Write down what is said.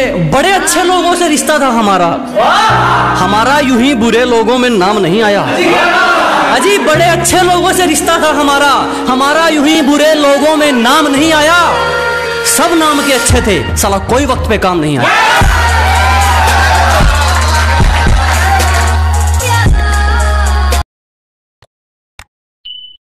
बड़े अच्छे लोगों से रिश्ता था हमारा। हमारा यूँ ही बुरे लोगों में नाम नहीं आया। अजी, बड़े अच्छे लोगों से रिश्ता था हमारा। हमारा यूँ ही बुरे लोगों में नाम नहीं आया। सब नाम के अच्छे थे। साला कोई वक्त पे काम नहीं आया।